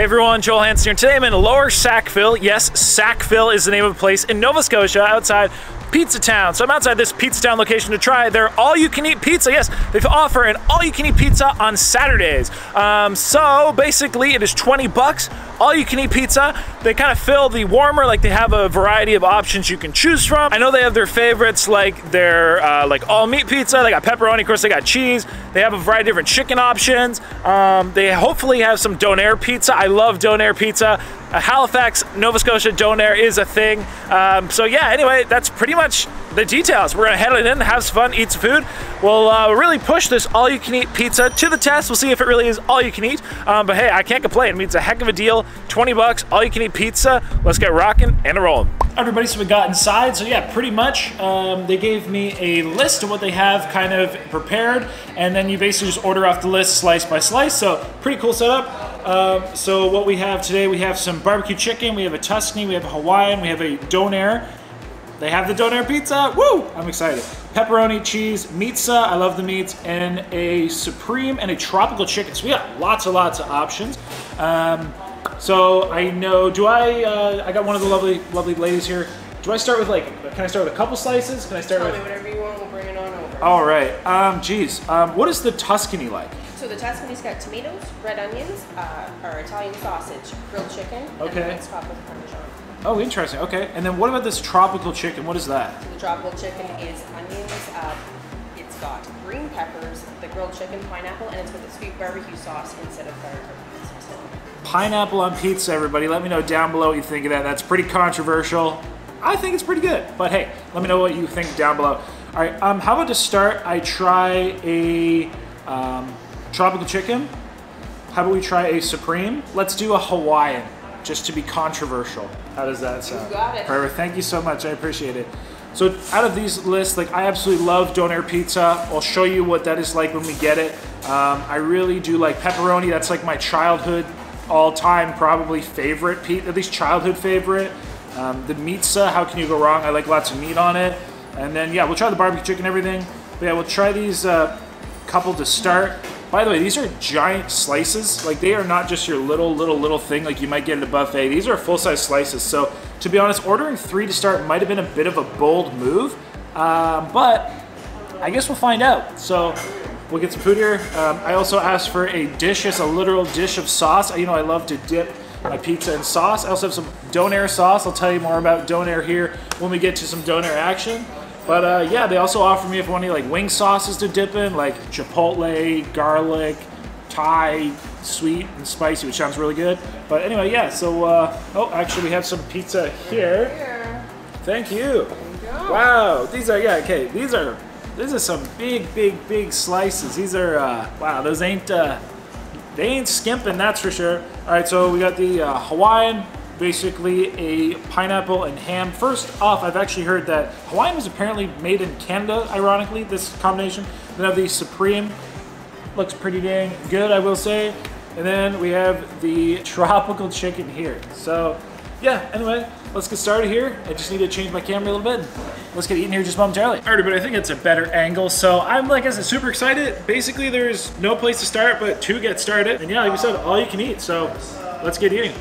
Hey everyone, Joel Hansen here. Today I'm in Lower Sackville. Yes, Sackville is the name of a place in Nova Scotia outside Pizza Town. So I'm outside this Pizza Town location to try their all-you-can-eat pizza. Yes, they offer an all-you-can-eat pizza on Saturdays. Um, so basically, it is 20 bucks, all-you-can-eat pizza. They kind of fill the warmer, like they have a variety of options you can choose from. I know they have their favorites, like their uh, like all-meat pizza. They got pepperoni, of course. They got cheese. They have a variety of different chicken options. Um, they hopefully have some donair pizza. I love donair pizza. Uh, Halifax, Nova Scotia donair is a thing. Um, so yeah, anyway, that's pretty much the details. We're gonna head it in, have some fun, eat some food. We'll uh, really push this all-you-can-eat pizza to the test. We'll see if it really is all-you-can-eat. Um, but hey, I can't complain. I mean, it's a heck of a deal. 20 bucks, all-you-can-eat pizza. Let's get rocking and rolling. Everybody, so we got inside. So yeah, pretty much, um, they gave me a list of what they have kind of prepared, and then you basically just order off the list slice by slice. So pretty cool setup. Uh, so what we have today, we have some barbecue chicken, we have a Tuscany, we have a Hawaiian, we have a Donair. They have the Donair pizza, woo! I'm excited. Pepperoni, cheese, pizza, I love the meats, and a Supreme and a tropical chicken. So we got lots and lots of options. Um, so I know, do I, uh, I got one of the lovely, lovely ladies here. Do I start with like, can I start with a couple slices? Can I start Tell with? whatever you want, we'll bring it on over. All right, um, geez, um, what is the Tuscany like? So the Tuscany's got tomatoes, red onions, uh, our Italian sausage, grilled chicken, and Okay. then it's topped with Parmesan. Oh, interesting, okay. And then what about this tropical chicken? What is that? So the tropical chicken is onions, uh, it's got green peppers, the grilled chicken, pineapple, and it's with a sweet barbecue sauce instead of garlic. Pineapple on pizza, everybody. Let me know down below what you think of that. That's pretty controversial. I think it's pretty good, but hey, let me know what you think down below. All right, um, how about to start, I try a um, tropical chicken. How about we try a supreme? Let's do a Hawaiian, just to be controversial. How does that sound? got it. Perfect. Thank you so much. I appreciate it. So out of these lists, like I absolutely love Donair pizza. I'll show you what that is like when we get it. Um, I really do like pepperoni. That's like my childhood, all-time probably favorite, at least childhood favorite. Um, the pizza, how can you go wrong? I like lots of meat on it. And then yeah, we'll try the barbecue chicken, and everything. But yeah, we'll try these uh, couple to start. By the way, these are giant slices. Like they are not just your little, little, little thing like you might get at a buffet. These are full-size slices. So to be honest, ordering three to start might have been a bit of a bold move, um, but I guess we'll find out. So we'll get some food here. Um, I also asked for a dish, as a literal dish of sauce. You know, I love to dip my pizza in sauce. I also have some Donair sauce. I'll tell you more about Donair here when we get to some Donair action. But uh, yeah, they also offer me if I want any like wing sauces to dip in, like chipotle, garlic, Thai, sweet and spicy, which sounds really good. But anyway, yeah. So uh, oh, actually, we have some pizza here. Here, Thank you. you. Wow, these are yeah okay. These are these are some big big big slices. These are uh, wow. Those ain't uh, they ain't skimping. That's for sure. All right, so we got the uh, Hawaiian, basically a pineapple and ham. First off, I've actually heard that Hawaiian was apparently made in Canada. Ironically, this combination. Then have the Supreme. Looks pretty dang good, I will say. And then we have the tropical chicken here. So yeah, anyway, let's get started here. I just need to change my camera a little bit. Let's get eating here just momentarily. All right, but I think it's a better angle. So I'm like I said, super excited. Basically, there's no place to start but to get started. And yeah, like we said, all you can eat. So let's get eating.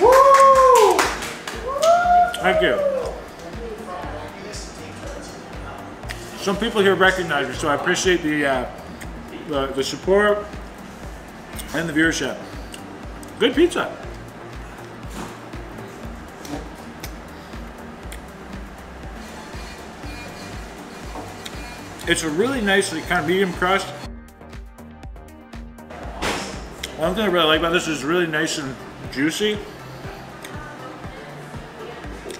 Woo! Thank you. Some people here recognize me, so I appreciate the uh, the, the support and the viewership. Good pizza. It's a really nicely kind of medium crust. One thing I really like about this is really nice and juicy.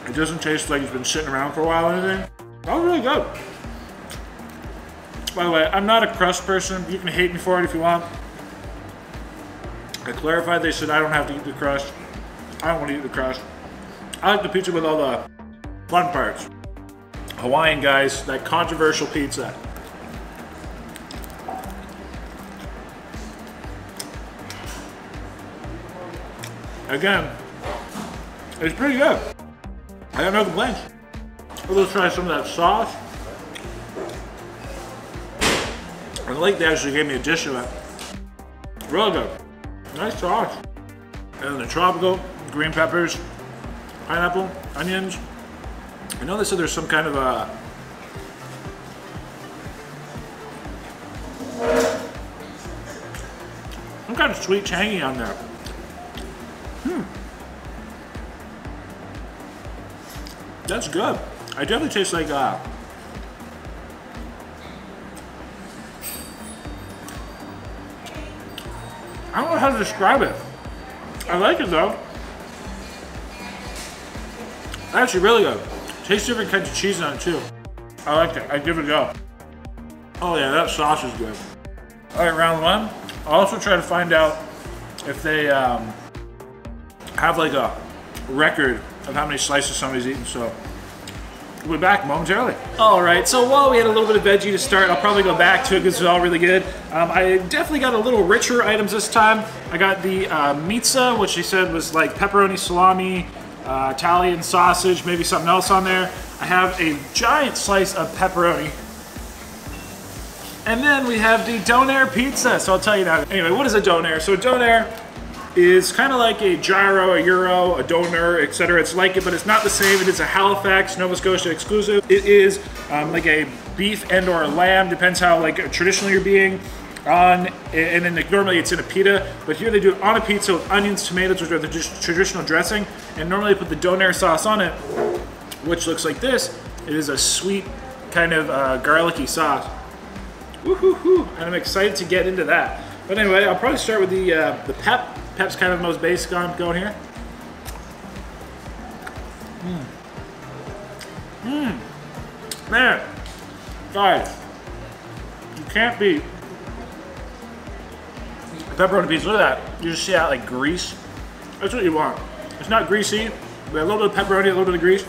It doesn't taste like it's been sitting around for a while or anything. That was really good. By the way, I'm not a crust person. You can hate me for it if you want. I clarified they said I don't have to eat the crust. I don't want to eat the crust. I like the pizza with all the fun parts. Hawaiian guys, that controversial pizza. Again, it's pretty good. I got no complaints. Let's try some of that sauce. I like they actually gave me a dish of it. Really good. Nice sauce. And the tropical, green peppers, pineapple, onions. I know they said there's some kind of a some kind of sweet tangy on there. Hmm. That's good. I definitely taste like uh I don't know how to describe it. I like it though. Actually, really good. Tastes different kinds of cheese on it too. I like it. I give it a go. Oh yeah, that sauce is good. All right, round one. I'll also try to find out if they um, have like a record of how many slices somebody's eaten. So we'll be back momentarily. All right, so while we had a little bit of veggie to start, I'll probably go back to it because it's all really good. Um, I definitely got a little richer items this time. I got the uh, pizza, which she said was like pepperoni, salami, uh, Italian sausage, maybe something else on there. I have a giant slice of pepperoni. And then we have the Donair pizza. So I'll tell you that. Anyway, what is a Donair? So a Donair is kind of like a gyro, a euro, a doner, etc. It's like it, but it's not the same. It is a Halifax, Nova Scotia exclusive. It is um, like a beef and or a lamb, depends how like traditional you're being on, and then like, normally it's in a pita, but here they do it on a pizza with onions, tomatoes, which are the traditional dressing, and normally they put the donair sauce on it, which looks like this. It is a sweet kind of uh, garlicky sauce. Woohoo! And I'm excited to get into that. But anyway, I'll probably start with the uh, the pep. Pep's kind of the most basic I'm going here. Mmm. Mmm. Man, guys, you can't beat pepperoni pizza. Look at that. You just see that like grease. That's what you want. It's not greasy, but a little bit of pepperoni, a little bit of grease.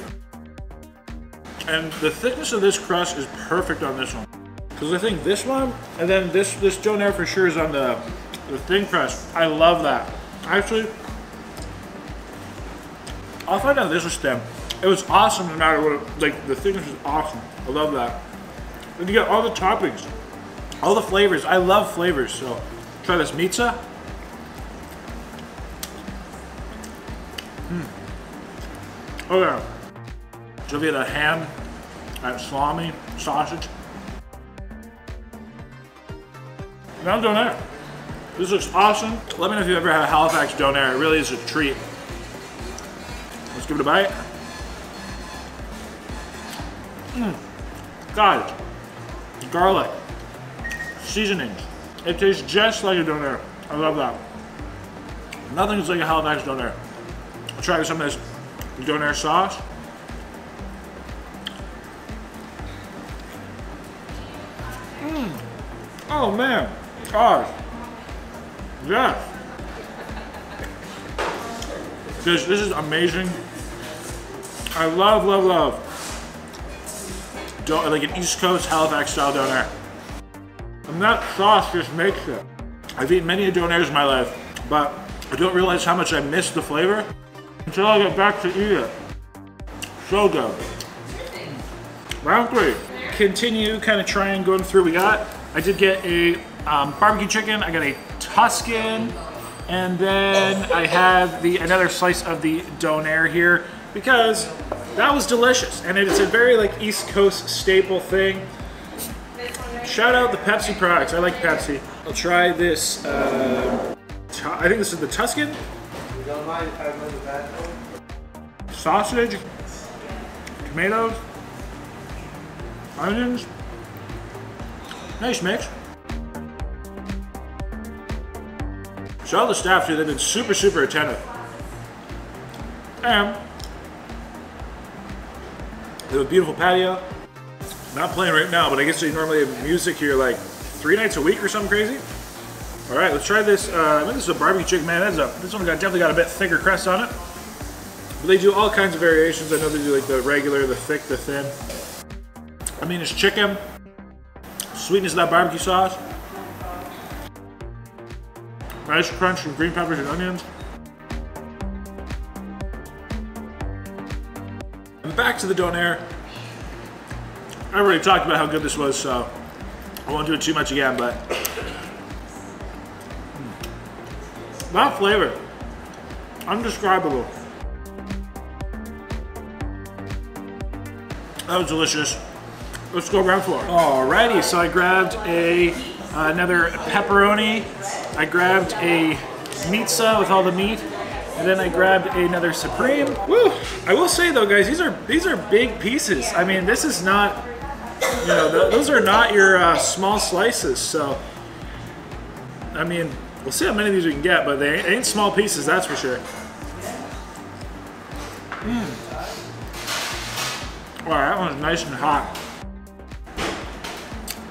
And the thickness of this crust is perfect on this one. Because I think this one, and then this this donair for sure is on the, the thin crust. I love that. Actually, I'll find out this was stem. It was awesome no matter what, like the thickness was awesome. I love that. And you got all the toppings, all the flavors. I love flavors, so Try this pizza. Hmm. Yeah. So we had a ham, and salami, sausage. Now donair. This looks awesome. Let me know if you ever had a Halifax donair. It really is a treat. Let's give it a bite. Mmm. God, garlic, seasonings. It tastes just like a donair. I love that. Nothing is like a Halifax donair. I'll try some of this donair sauce. Mmm. Oh man. Gosh. Yes. This, this is amazing. I love, love, love. Don't, like an East Coast Halifax style donair. And that sauce just makes it. I've eaten many donairs in my life, but I don't realize how much I miss the flavor until I get back to eat it. So good. Round three. Continue kind of trying going through. We got, I did get a um, barbecue chicken, I got a Tuscan, and then I have the another slice of the donair here because that was delicious. And it's a very like East Coast staple thing. Shout out the Pepsi products. I like Pepsi. I'll try this. Uh, I think this is the Tuscan. Sausage, tomatoes, onions. Nice mix. Shout out the staff too. They've been super, super attentive. And they have a beautiful patio. Not playing right now, but I guess they normally have music here like three nights a week or something crazy. All right, let's try this. Uh, I think this is a barbecue chicken, man. That's a, this one got, definitely got a bit thicker crust on it. But they do all kinds of variations. I know they do like the regular, the thick, the thin. I mean, it's chicken. Sweetness of that barbecue sauce. Nice crunch from green peppers and onions. And back to the donair. I already talked about how good this was, so I won't do it too much again, but That flavor, undescribable. That was delicious. Let's go round four. Alrighty, so I grabbed a uh, another pepperoni. I grabbed a pizza with all the meat, and then I grabbed another supreme. Woo! I will say though, guys, these are these are big pieces. I mean, this is not, you know, th those are not your uh, small slices. So, I mean, we'll see how many of these we can get, but they ain't small pieces, that's for sure. Mmm. Wow, that one's nice and hot.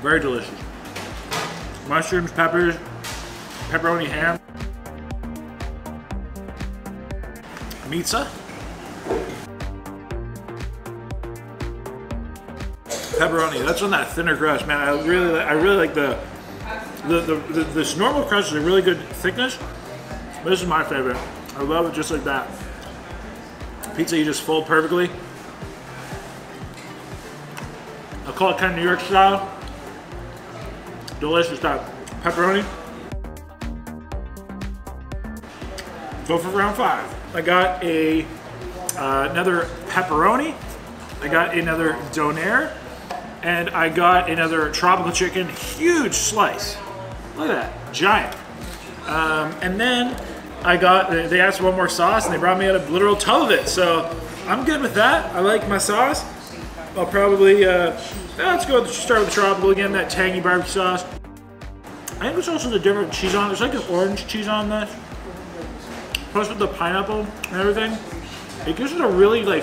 Very delicious. Mushrooms, peppers, pepperoni ham. Pizza. Pepperoni. That's on that thinner crust, man. I really, I really like the, the, the, the this normal crust is a really good thickness. This is my favorite. I love it just like that. Pizza you just fold perfectly. I call it kind of New York style. Delicious stuff. Pepperoni. Go for round five. I got a uh, another pepperoni. I got another donair, and I got another tropical chicken, huge slice. Look at that, giant. Um, and then I got, they asked for one more sauce and they brought me out a literal tub of it. So I'm good with that. I like my sauce. I'll probably, uh, let's go start with the tropical again, that tangy barbecue sauce. I think there's also the different cheese on. There's like an orange cheese on this. Plus with the pineapple and everything. It gives it a really like,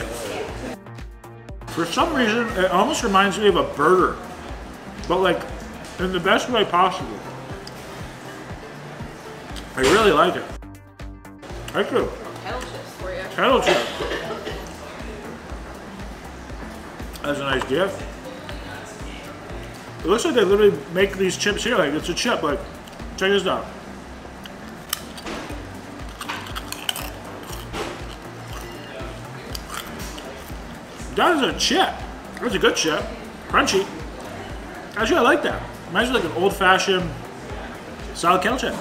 for some reason, it almost reminds me of a burger. But like, in the best way possible. I really like it. Thank you. Kettle chips for you. Kettle chip. That's a nice gift. It looks like they literally make these chips here, like it's a chip, like, check this out. That is a chip. That's a good chip. Crunchy. Actually, I like that. Reminds me like an old-fashioned solid kettle chip.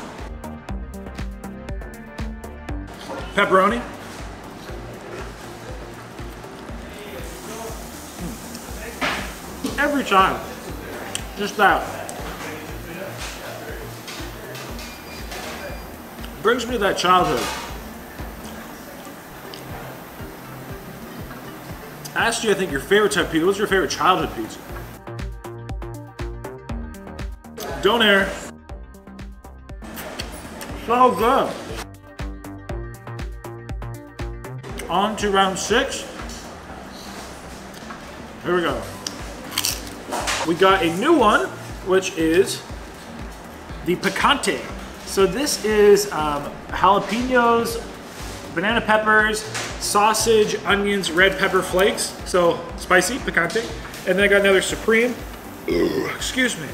Pepperoni. Hmm. Every time. Just that. Brings me to that childhood. Asked you, I think, your favorite type of pizza. What's your favorite childhood pizza? Donair. So good. On to round six. Here we go. We got a new one, which is the picante. So this is um, jalapenos, banana peppers, sausage, onions, red pepper flakes. So spicy, picante. And then I got another supreme. Excuse me.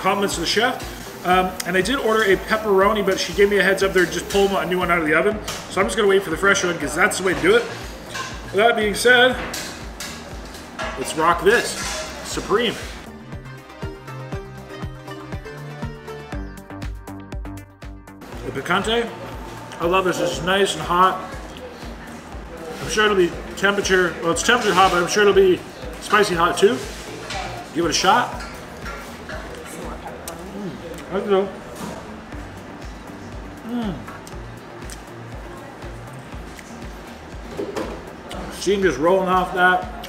Compliments to the chef. Um, and I did order a pepperoni, but she gave me a heads up there, just pull a new one out of the oven. So I'm just gonna wait for the fresh one because that's the way to do it. With that being said, let's rock this. Supreme. The picante, I love this. It's nice and hot. I'm sure it'll be temperature, well it's temperature hot, but I'm sure it'll be spicy hot too. Give it a shot. Pepperoni. Let's go. Mm. Steam just rolling off that.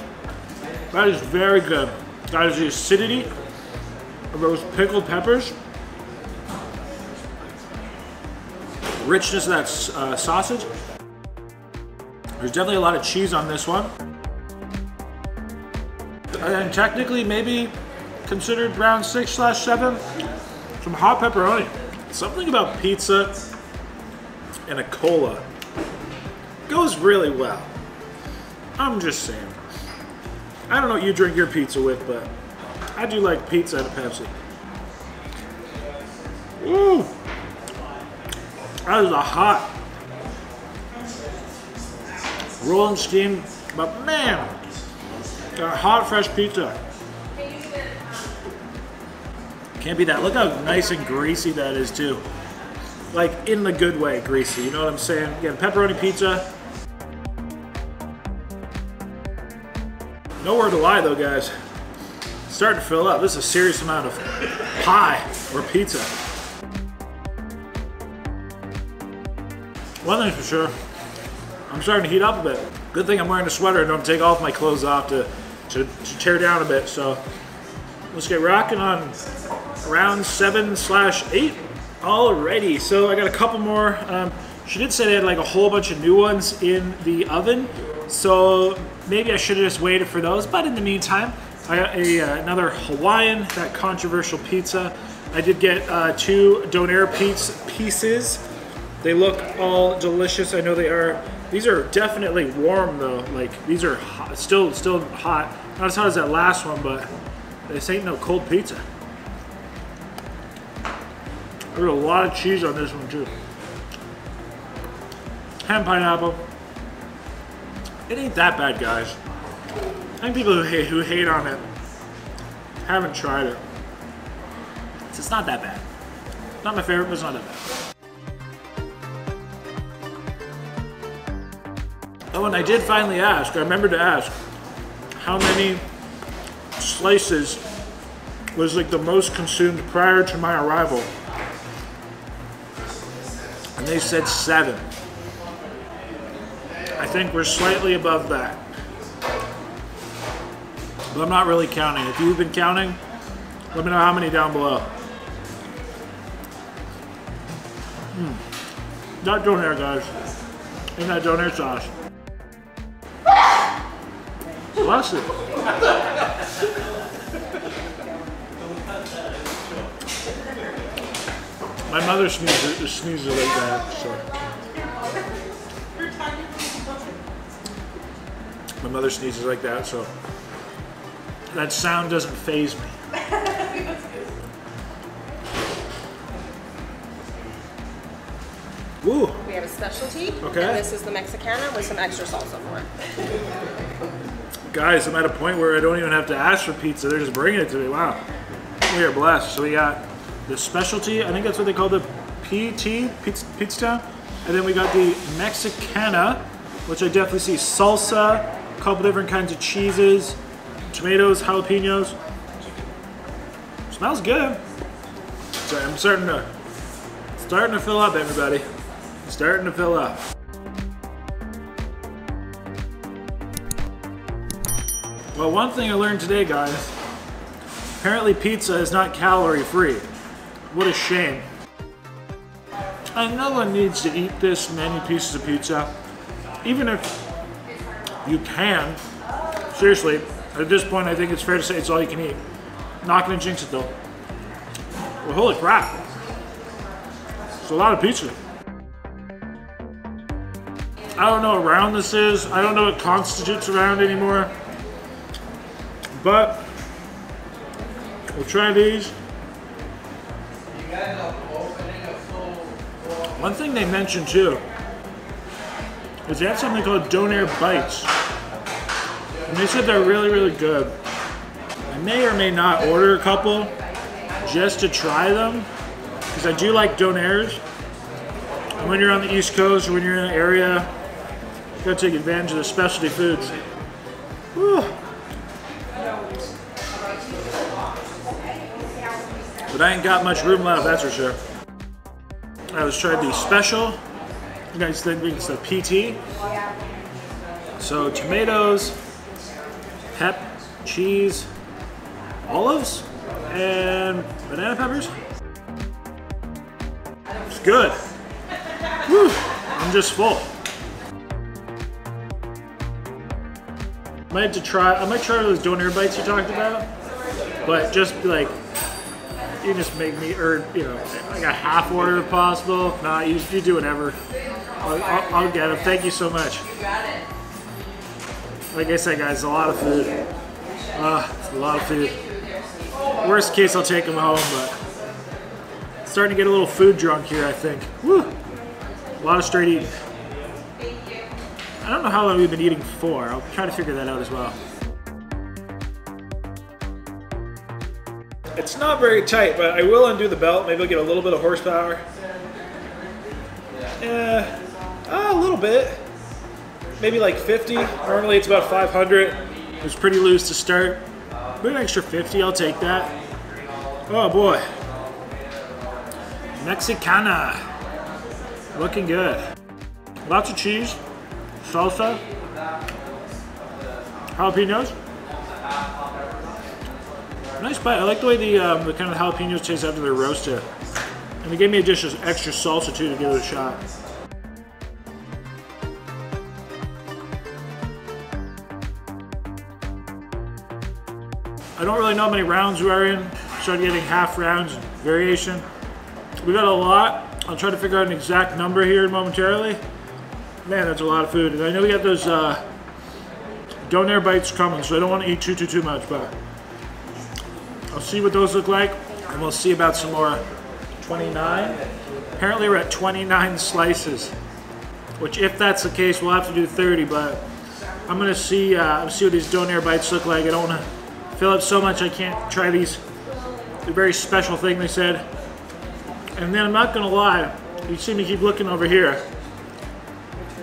That is very good. That is the acidity of those pickled peppers. Richness of that uh, sausage. There's definitely a lot of cheese on this one. And technically, maybe considered round six slash seven. Some hot pepperoni. Something about pizza and a cola goes really well. I'm just saying. I don't know what you drink your pizza with, but I do like pizza and a Pepsi. Ooh. That is a hot rolling steam, but man, hot fresh pizza. Can't be that. Look how nice and greasy that is too. like in the good way greasy. You know what I'm saying? Again, pepperoni pizza. Nowhere to lie though, guys. starting to fill up. This is a serious amount of pie or pizza. One thing's for sure, I'm starting to heat up a bit. Good thing I'm wearing a sweater and don't take all of my clothes off to, to, to tear down a bit. So let's get rocking on round seven slash eight already. So I got a couple more. Um, she did say they had like a whole bunch of new ones in the oven. So maybe I should have just waited for those. But in the meantime, I got a, uh, another Hawaiian, that controversial pizza. I did get uh, two Donair pizza pieces. They look all delicious. I know they are. These are definitely warm though. Like these are hot, still still hot. Not as hot as that last one, but this ain't no cold pizza. There's a lot of cheese on this one too. Ham pineapple. It ain't that bad, guys. I think people who hate, who hate on it haven't tried it. It's, not that bad. Not my favorite, but it's not that bad. Oh, and I did finally ask, I remember to ask, how many slices was like the most consumed prior to my arrival. And they said seven. I think we're slightly above that. But I'm not really counting. If you've been counting, let me know how many down below. Mm. Not donair, guys. And that donair sauce. Bless it. My mother sneezes, sneezes like that, so. My mother sneezes like that, so that sound doesn't phase me. Ooh. We have a specialty. Okay. And this is the Mexicana with some extra salsa for it. Guys, I'm at a point where I don't even have to ask for pizza. They're just bringing it to me. Wow. We are blessed. So we got the specialty. I think that's what they call the PT, Pizza, And then we got the Mexicana, which I definitely see salsa, a couple different kinds of cheeses, tomatoes, jalapenos. Smells good. So I'm starting to starting to fill up, everybody. Starting to fill up. Well, one thing I learned today, guys, apparently pizza is not calorie free. What a shame. And no one needs to eat this many pieces of pizza. Even if you can, seriously, at this point I think it's fair to say it's all you can eat. Not gonna jinx it though. Well, holy crap. It's a lot of pizza. I don't know what round this is. I don't know what constitutes a round anymore. But we'll try these. One thing they mentioned too is they have something called Donair Bites. And they said they're really, really good. I may or may not order a couple just to try them because I do like Donairs. And when you're on the East Coast when you're in an area, you gotta take advantage of the specialty foods. Whew. But I ain't got much room left, that's for sure. I was trying the special. You guys think it's the PT? So tomatoes, pep, cheese, olives, and banana peppers. It's good. Whew, I'm just full. Might have to try. I might try those donair bites you talked about, but just like you just make me, or you know, like a half order if possible. Nah, you, you do whatever. I'll, I'll, I'll get them. Thank you so much. Like I said, guys, a lot of food. Uh, it's a lot of food. Worst case, I'll take them home, but starting to get a little food drunk here. I think. Woo! A lot of straight eating. I don't know how long we've been eating for. I'll try to figure that out as well. It's not very tight, but I will undo the belt. Maybe I'll get a little bit of horsepower. Eh, a little bit. Maybe like 50. Normally it's about 500. It was pretty loose to start. But an extra 50, I'll take that. Oh boy. Mexicana. Looking good. Lots of cheese, salsa, jalapenos. Nice bite. I like the way the, um, the kind of jalapenos taste after they're roasted. And they gave me a dish of extra salsa too to give it a shot. I don't really know how many rounds we are in. Started getting half rounds variation. We got a lot. I'll try to figure out an exact number here momentarily. Man, that's a lot of food. And I know we got those uh, donair bites coming, so I don't want to eat too, too, too much, but I'll see what those look like, and we'll see about some more 29. Apparently we're at 29 slices, which if that's the case, we'll have to do 30, but I'm gonna see, uh, see what these donair bites look like. I don't wanna fill up so much I can't try these. A very special thing they said. And then I'm not gonna lie, you see me keep looking over here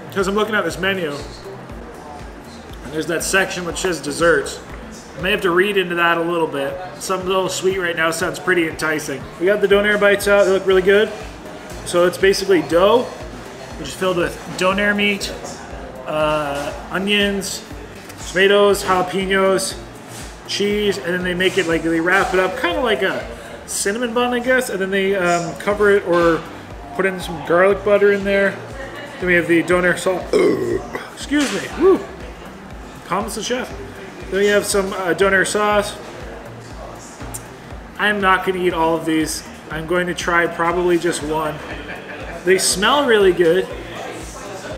because I'm looking at this menu. And there's that section which says desserts. I may have to read into that a little bit. Something a little sweet right now sounds pretty enticing. We got the donair bites out, they look really good. So it's basically dough, which is filled with donair meat, uh, onions, tomatoes, jalapenos, cheese, and then they make it like they wrap it up, kind of like a cinnamon bun, I guess, and then they um, cover it or put in some garlic butter in there. Then we have the donair sauce. Excuse me. Woo. The chef. Then we have some uh, donair sauce. I'm not going to eat all of these. I'm going to try probably just one. They smell really good.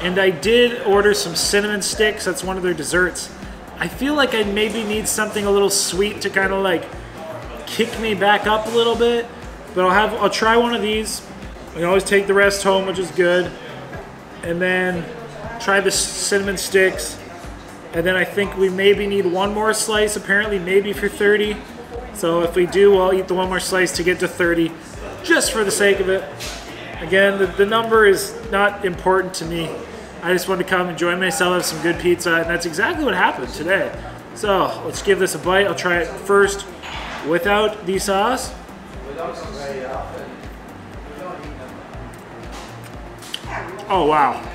And I did order some cinnamon sticks. That's one of their desserts. I feel like I maybe need something a little sweet to kind of like kick me back up a little bit. But I'll have I'll try one of these. I can always take the rest home, which is good. And then try the cinnamon sticks. And then I think we maybe need one more slice, apparently maybe for 30. So if we do, I'll eat the one more slice to get to 30, just for the sake of it. Again, the, the number is not important to me. I just want to come enjoy myself, have some good pizza, and that's exactly what happened today. So let's give this a bite. I'll try it first without the sauce. Oh wow.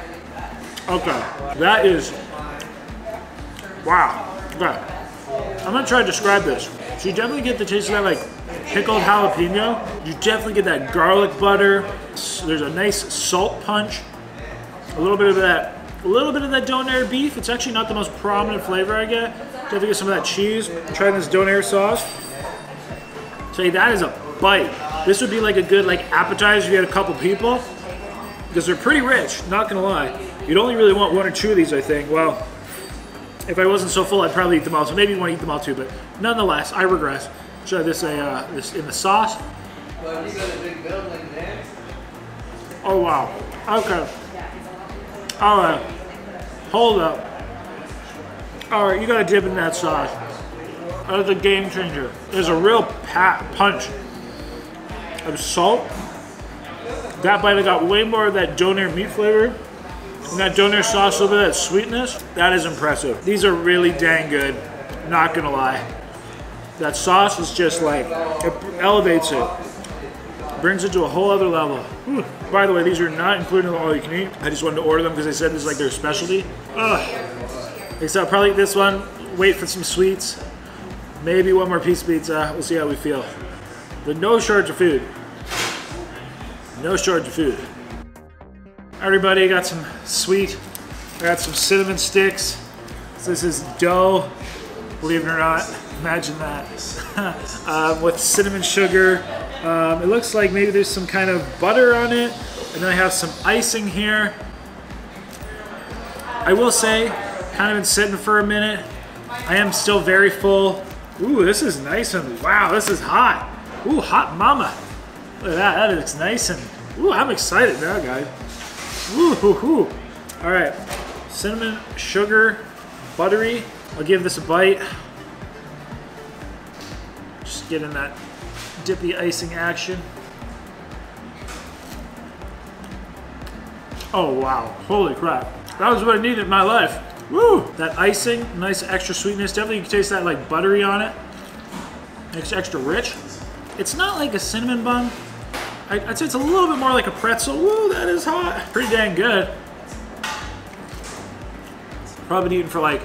Okay. That is wow. Okay. I'm gonna try to describe this. So you definitely get the taste of that like pickled jalapeno. You definitely get that garlic butter. There's a nice salt punch. A little bit of that, a little bit of that donair beef. It's actually not the most prominent flavor I get. Definitely get some of that cheese. Try this donair sauce. Say that is a bite. This would be like a good like appetizer if you had a couple people. Because they're pretty rich, not gonna lie. You'd only really want one or two of these, I think. Well, if I wasn't so full, I'd probably eat them all. So maybe you want to eat them all too, but nonetheless, I regress. Try this, a, uh, this in the sauce. Oh wow. Okay. All right. Hold up. All right, you gotta dip in that sauce. That's a game changer. There's a real pat punch of salt. That bite, I got way more of that donair meat flavor. And that donair sauce, a little bit of that sweetness. That is impressive. These are really dang good. Not gonna lie. That sauce is just like, it elevates it. Brings it to a whole other level. By the way, these are not included in all you can eat. I just wanted to order them because they said this is like their specialty. Ugh. I'll probably eat this one, wait for some sweets, maybe one more piece of pizza. We'll see how we feel. But no shortage of food. No shortage of food. Everybody got some sweet. I got some cinnamon sticks. So this is dough, believe it or not. Imagine that. um, with cinnamon sugar. Um, it looks like maybe there's some kind of butter on it. And then I have some icing here. I will say, kind of been sitting for a minute. I am still very full. Ooh, this is nice and wow, this is hot. Ooh, hot mama. Look at that, that looks nice and ooh, I'm excited now, guys. Ooh, hoo, hoo. All right, cinnamon, sugar, buttery. I'll give this a bite. Just getting that dippy icing action. Oh wow, holy crap. That was what I needed in my life. Woo! That icing, nice extra sweetness. Definitely you can taste that like buttery on it. Makes it extra rich. It's not like a cinnamon bun. I'd say it's a little bit more like a pretzel. Woo, that is hot. Pretty dang good. Probably been eating for like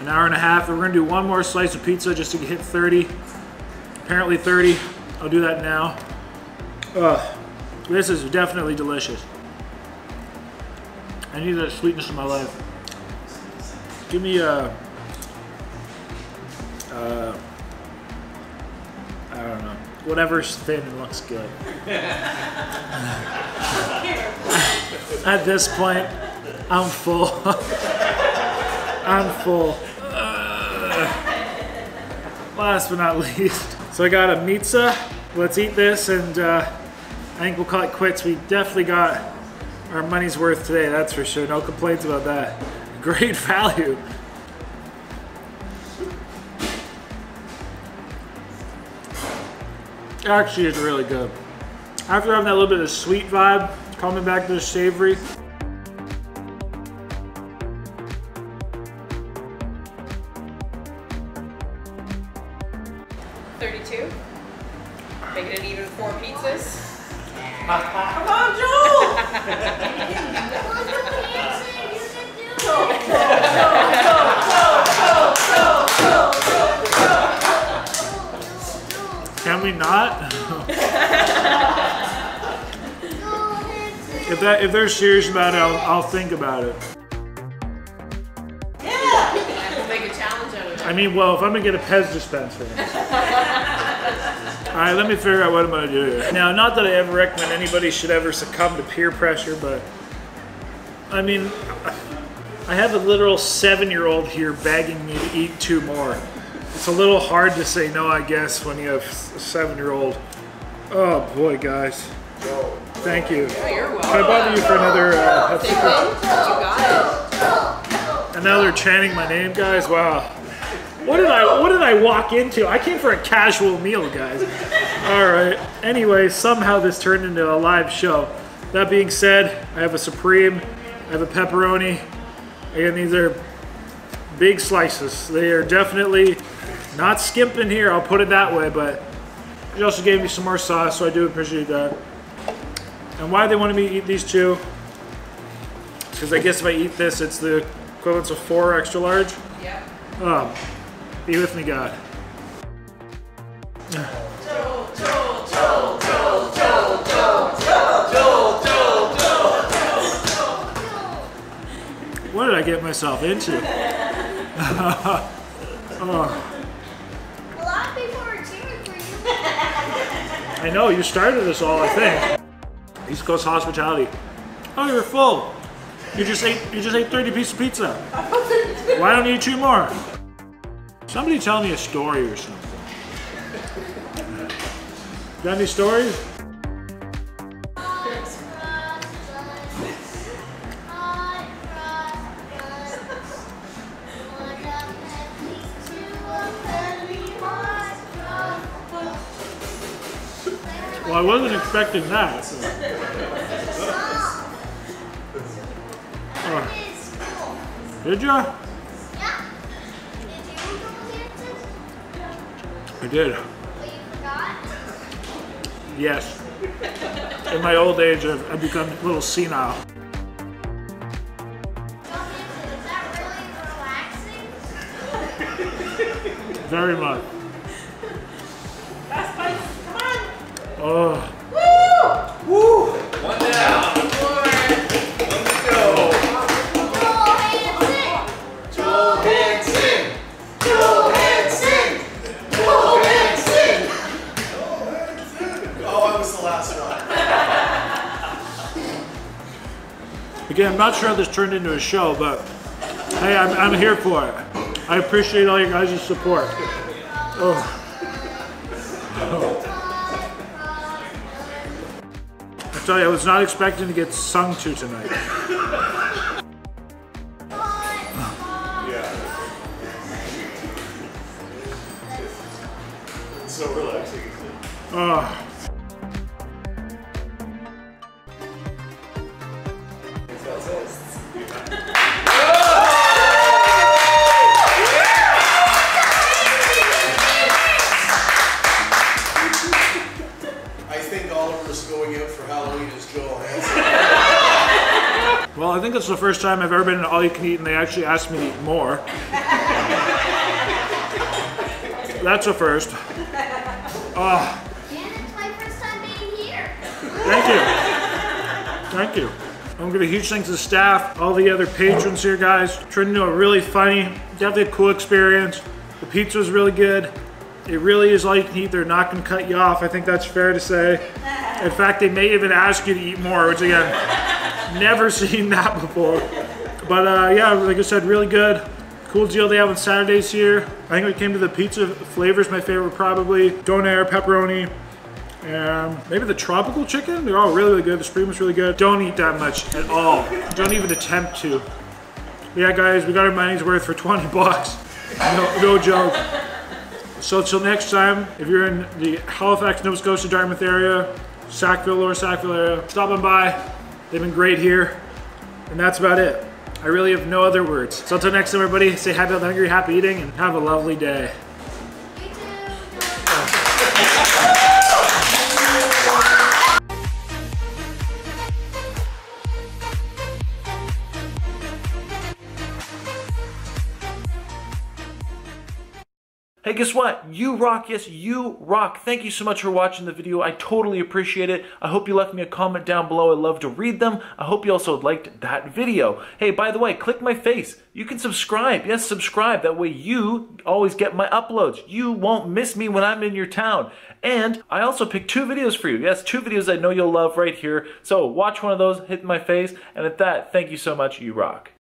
an hour and a half. We're gonna do one more slice of pizza just to hit 30. Apparently 30. I'll do that now. Ugh. This is definitely delicious. I need that sweetness in my life. Give me a. Uh, I don't know. Whatever's thin looks good. At this point, I'm full. I'm full. Ugh. last but not least. So I got a pizza. Let's eat this and uh, I think we'll call it quits. We definitely got our money's worth today, that's for sure. No complaints about that. Great value. Actually, it's really good. After having that little bit of sweet vibe, coming back to the savory. If they're serious about it, I'll, I'll think about it. I will make a challenge out of it. I mean, well, if I'm gonna get a Pez dispenser. All right, let me figure out what I'm gonna do here. Now, not that I ever recommend anybody should ever succumb to peer pressure, but I mean, I have a literal seven-year-old here begging me to eat two more. It's a little hard to say no, I guess, when you have a seven-year-old. Oh boy, guys. Thank you. Oh, you're Can I bother you for another uh, Pepsi? You got And now they're chanting my name, guys. Wow. What did I what did I walk into? I came for a casual meal, guys. All right. Anyway, somehow this turned into a live show. That being said, I have a supreme, I have a pepperoni. Again, these are big slices. They are definitely not skimping here. I'll put it that way. But you also gave me some more sauce, so I do appreciate that. And why they wanted me to eat these two? Because I guess if I eat this, it's the equivalent of four extra large. it. Yep. Um, be with me, God. What did I get myself into? A lot of people are cheering for you. I know you started this all. I think. East Coast hospitality. Oh, you're full. You just ate. You just ate 30 pieces of pizza. Why don't you eat two more? Somebody tell me a story or something. Got any stories? Hot cross buns. Hot cross buns. One of Pepsi's, two of Pepsi, hot cross buns. Well, I wasn't expecting that. I Did ya? Yeah. Did you? I did. But you forgot? Yes. In my old age, I've, I've become a little senile. Go Kansas. Is that really relaxing? Very much. Oh, again, I'm not sure how this turned into a show, but hey, I'm, I'm here for it. I appreciate all your guys' support. Oh. I tell you, I was not expecting to get sung to tonight. Well, I think it's the first time I've ever been in All You Can Eat and they actually asked me to eat more. That's a first. Ah. Oh. And it's my first time being here. Thank you. Thank you. I'm gonna give a huge thanks to the staff, all the other patrons here, guys. Turned into a really funny, definitely a cool experience. The pizza was really good. It really is all you can eat. They're not gonna cut you off. I think that's fair to say. In fact, they may even ask you to eat more, which again, never seen that before. But uh, yeah, like I said, really good. Cool deal they have on Saturdays here. I think we came to the pizza flavors, my favorite probably. Donair, pepperoni, and maybe the tropical chicken. They're all really, really good. The supreme is really good. Don't eat that much at all. Don't even attempt to. Yeah, guys, we got our money's worth for 20 bucks. No, no joke. So until next time, if you're in the Halifax, Nova Scotia, Dartmouth area, Sackville or Sackville area, stop on by. They've been great here. And that's about it. I really have no other words. So until next time, everybody, stay happy, hungry, happy eating, and have a lovely day. Hey, guess what? You rock. Yes, you rock. Thank you so much for watching the video. I totally appreciate it. I hope you left me a comment down below. I love to read them. I hope you also liked that video. Hey, by the way, click my face. You can subscribe. Yes, subscribe. That way you always get my uploads. You won't miss me when I'm in your town. And I also picked two videos for you. Yes, two videos I know you'll love right here. So watch one of those, hit my face. And at that, thank you so much. You rock.